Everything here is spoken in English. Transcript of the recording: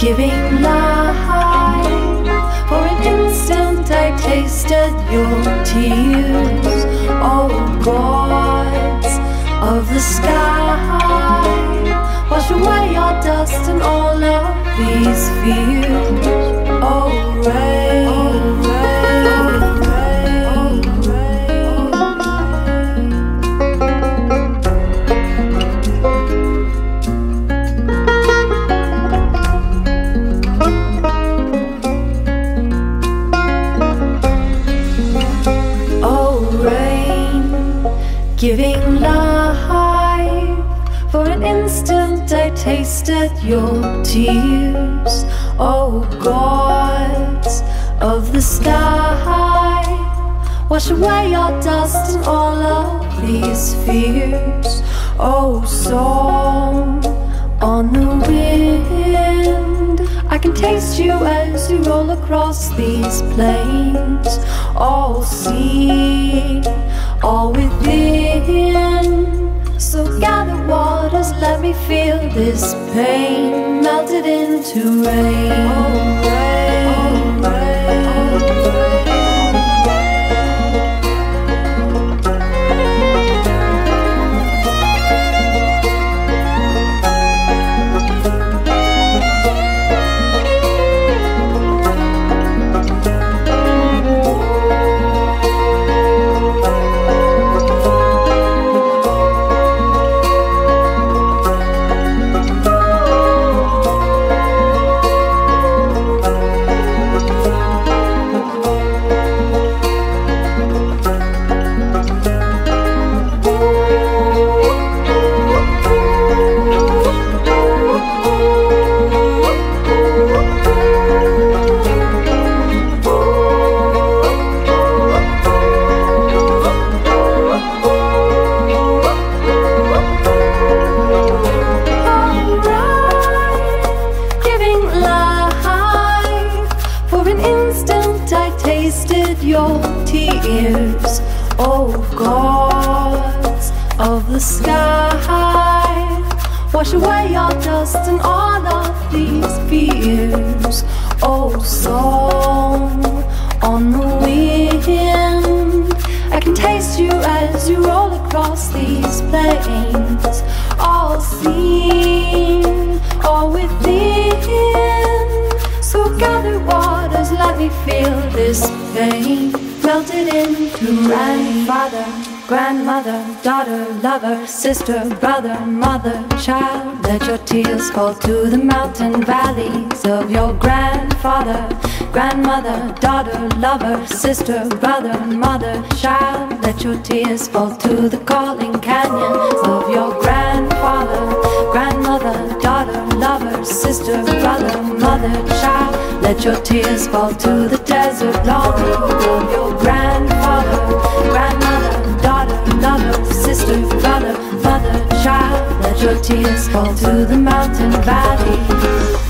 giving life. For an instant I tasted your tears, oh gods of the sky. Wash away your dust and all of these fears, oh rain. Oh, rain. Giving tasted your tears. Oh, gods of the sky, wash away your dust and all of these fears. Oh, song on the wind. I can taste you as you roll across these plains. All see, feel this pain melted into rain. Rain, your tears. Oh, gods of the sky, wash away your dust and all of these fears. Oh, song on the wind. I can taste you as you roll across these plains. All seen, feel this pain melted into grandfather, grandmother, daughter, lover, sister, brother, mother, child. Let your tears fall to the mountain valleys of your grandfather, grandmother, daughter, lover, sister, brother, mother, child. Let your tears fall to the calling canyons of your grandfather, grandmother, daughter, lover, sister, brother, mother, child. Let your tears fall to the desert longing of your grandfather, grandmother, daughter, lover, sister, brother, mother, child. Let your tears fall to the mountain valley.